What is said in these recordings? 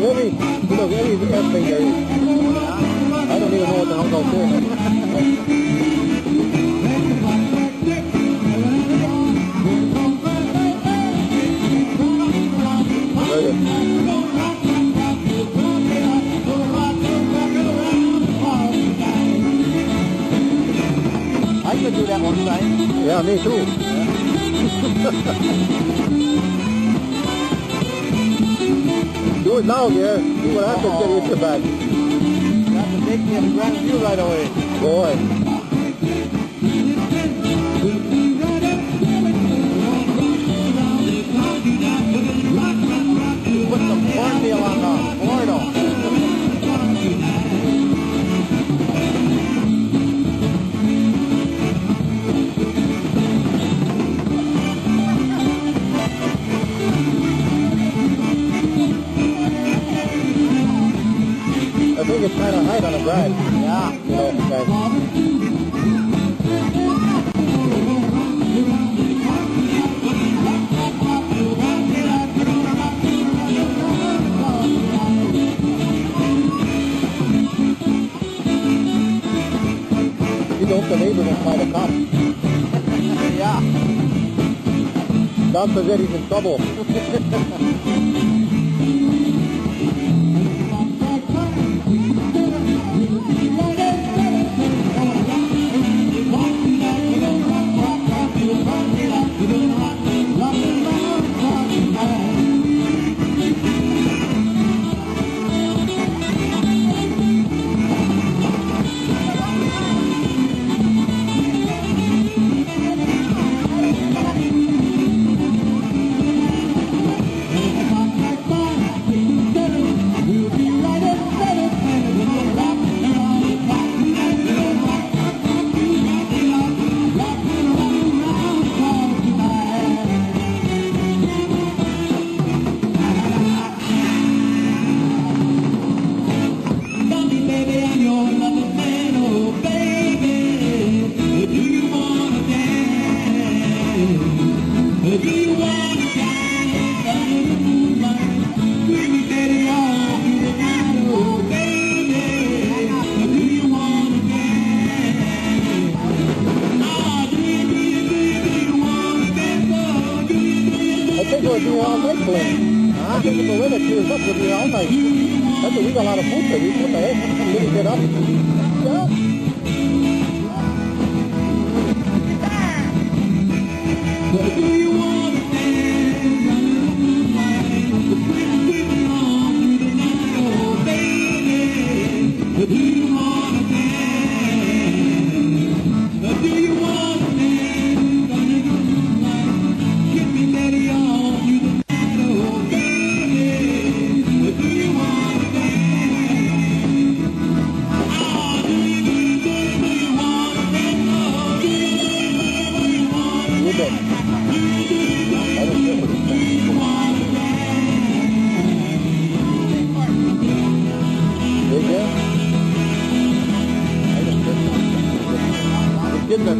does every, does every, everything there is. I don't even know what the there. Very good. I could do that one time. Yeah, me too. Do it now, yeah. See what happens when you hit your back. You have to take me at Grand View right away. Boy. Kind of high on the drive. Yeah. You know, guys. You hope the neighbor don't call the cops. Yeah. I we'll be all night playing. I think if the weather clears up, we'll be all night. That's we got a lot of food to eat. What the heck? Didn't get up. Yeah.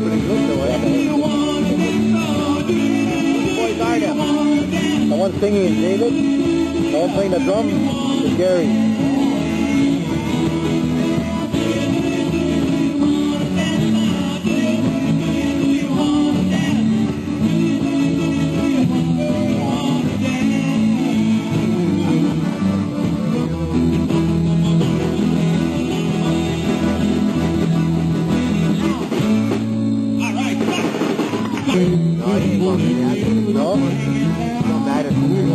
Pretty good though. The one singing is David. The one playing the drum is Gary. No, no matter who you